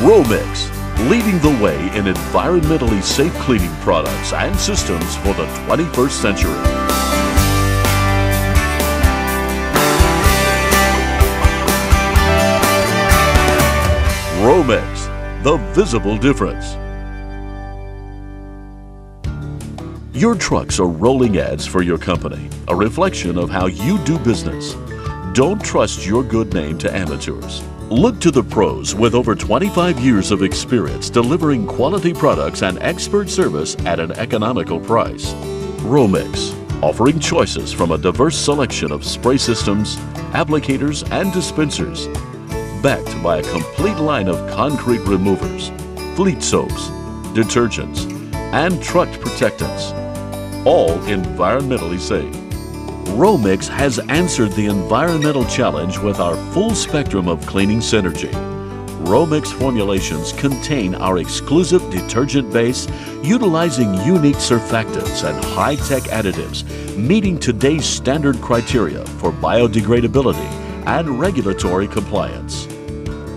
Romix, leading the way in environmentally safe cleaning products and systems for the 21st century. Romix, the visible difference. Your trucks are rolling ads for your company, a reflection of how you do business. Don't trust your good name to amateurs. Look to the pros with over 25 years of experience delivering quality products and expert service at an economical price. Romix, offering choices from a diverse selection of spray systems, applicators, and dispensers. Backed by a complete line of concrete removers, fleet soaps, detergents, and truck protectants. All environmentally safe. Romix has answered the environmental challenge with our full spectrum of cleaning synergy. Romix formulations contain our exclusive detergent base utilizing unique surfactants and high-tech additives, meeting today's standard criteria for biodegradability and regulatory compliance.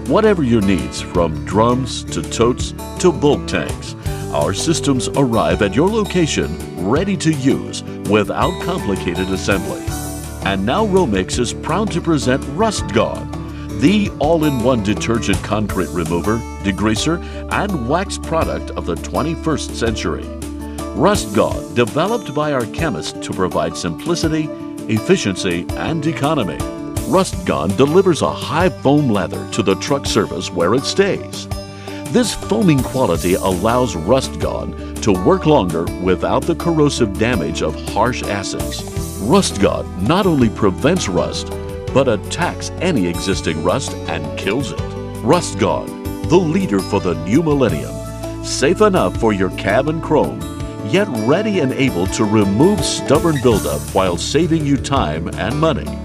Whatever your needs, from drums to totes to bulk tanks, our systems arrive at your location ready to use without complicated assembly. And now Romix is proud to present Rust Gone, the all-in-one detergent concrete remover, degreaser, and wax product of the 21st century. Rust Gone, developed by our chemists to provide simplicity, efficiency, and economy. Rust Gone delivers a high foam lather to the truck surface where it stays. This foaming quality allows Rust Gone to work longer without the corrosive damage of harsh acids. Rust not only prevents rust, but attacks any existing rust and kills it. Rust the leader for the new millennium. Safe enough for your cab and chrome, yet ready and able to remove stubborn buildup while saving you time and money.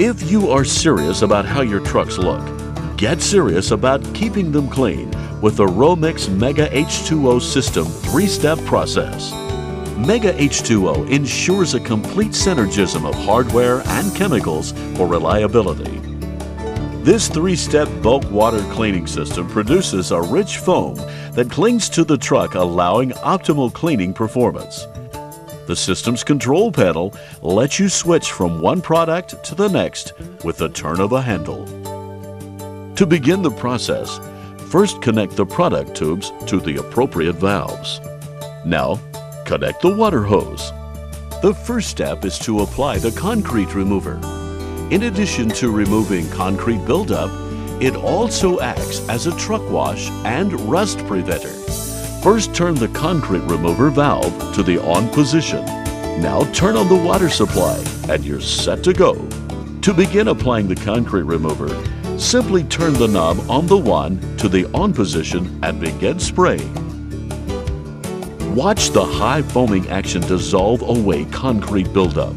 If you are serious about how your trucks look, get serious about keeping them clean with the Romix Mega H2O system three-step process. Mega H2O ensures a complete synergism of hardware and chemicals for reliability. This three-step bulk water cleaning system produces a rich foam that clings to the truck allowing optimal cleaning performance. The system's control panel lets you switch from one product to the next with the turn of a handle. To begin the process, first connect the product tubes to the appropriate valves. Now, connect the water hose. The first step is to apply the concrete remover. In addition to removing concrete buildup, it also acts as a truck wash and rust preventer. First turn the concrete remover valve to the on position. Now turn on the water supply and you're set to go. To begin applying the concrete remover, simply turn the knob on the wand to the on position and begin spraying. Watch the high foaming action dissolve away concrete buildup.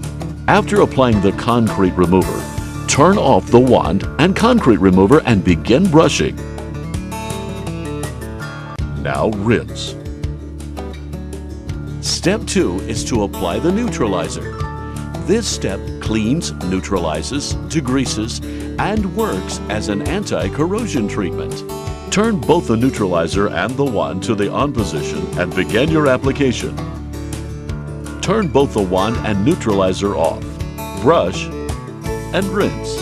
After applying the concrete remover, turn off the wand and concrete remover and begin brushing. Now rinse. Step 2 is to apply the neutralizer. This step cleans, neutralizes, degreases, and works as an anti-corrosion treatment. Turn both the neutralizer and the wand to the on position and begin your application. Turn both the wand and neutralizer off. Brush and rinse.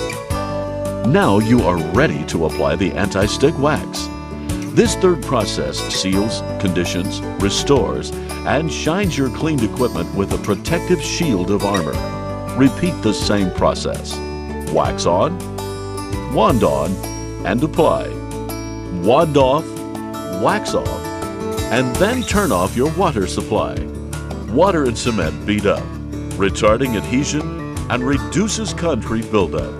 Now you are ready to apply the anti-stick wax. This third process seals, conditions, restores, and shines your cleaned equipment with a protective shield of armor. Repeat the same process. Wax on, wand on, and apply. Wand off, wax off, and then turn off your water supply. Water and cement beat up, retarding adhesion and reduces concrete buildup.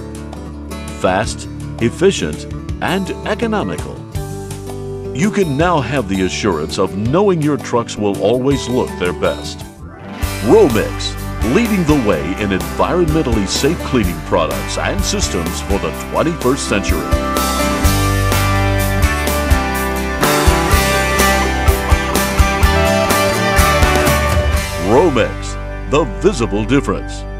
Fast, efficient, and economical. You can now have the assurance of knowing your trucks will always look their best. Romix, leading the way in environmentally safe cleaning products and systems for the 21st century. Romix, the visible difference.